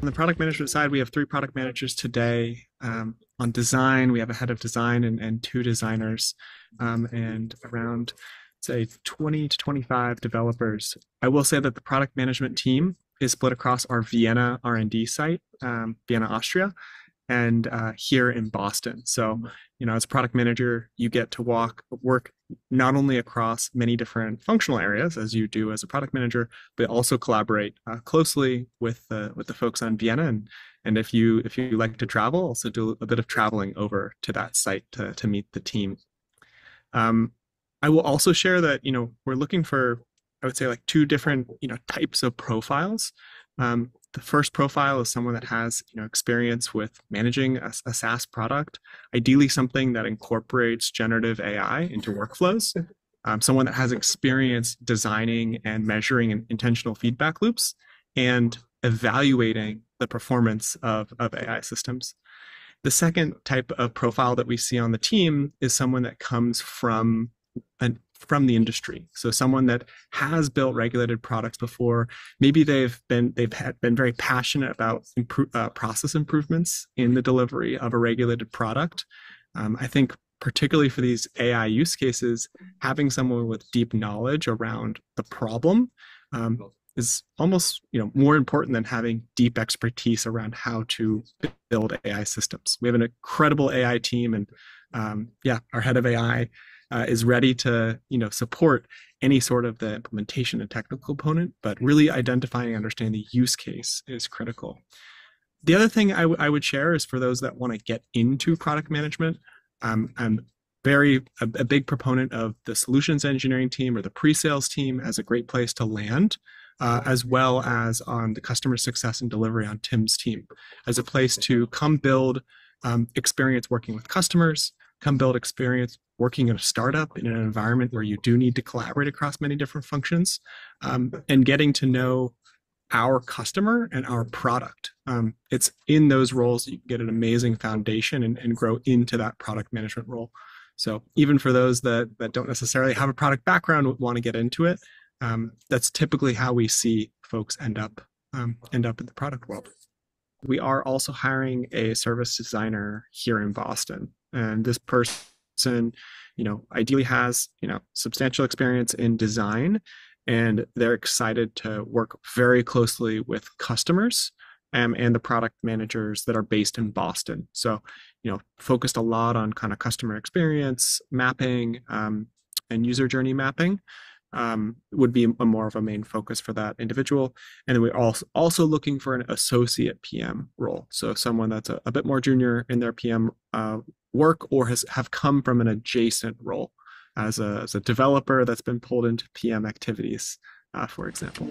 On the product management side, we have three product managers today. Um, on design, we have a head of design and, and two designers, um, and around say 20 to 25 developers. I will say that the product management team is split across our Vienna R&D site, um, Vienna, Austria, and uh, here in Boston. So, you know, as a product manager, you get to walk work not only across many different functional areas as you do as a product manager, but also collaborate uh, closely with the with the folks on Vienna. And and if you if you like to travel, also do a bit of traveling over to that site to to meet the team. Um, I will also share that you know we're looking for I would say like two different you know types of profiles. Um, the first profile is someone that has you know experience with managing a, a, SaaS product, ideally something that incorporates generative AI into workflows. Um, someone that has experience designing and measuring intentional feedback loops and evaluating the performance of, of AI systems. The second type of profile that we see on the team is someone that comes from an from the industry. So someone that has built regulated products before, maybe they've been they've had, been very passionate about improve, uh, process improvements in the delivery of a regulated product. Um, I think particularly for these AI use cases, having someone with deep knowledge around the problem um, is almost you know more important than having deep expertise around how to build AI systems. We have an incredible AI team, and um, yeah, our head of AI uh, is ready to you know support any sort of the implementation and technical component, but really identifying and understanding the use case is critical. The other thing I, I would share is for those that want to get into product management, um, I'm very a, a, big proponent of the solutions engineering team or the pre-sales team as a great place to land. Uh, as well as on the customer success and delivery on Tim's team, as a place to come build um, experience working with customers, come build experience working in a startup in an environment where you do need to collaborate across many different functions um, and getting to know our customer and our product. Um, it's in those roles you get an amazing foundation and, and, grow into that product management role. So even for those that that don't necessarily have a product background want to get into it, um, that's typically how we see folks end up um, end up in the product world. We are also hiring a service designer here in Boston, and this person you know, ideally has, you know, substantial experience in design and they're excited to work very closely with customers um, and the product managers that are based in Boston. So, you know, focused a lot on kind of customer experience mapping um, and user journey mapping um, would be a more of a main focus for that individual. And then we're also also looking for an associate PM role, so someone that's a, a bit more junior in their PM uh, work or has have come from an adjacent role as a, as a developer that's been pulled into PM activities, uh, for example.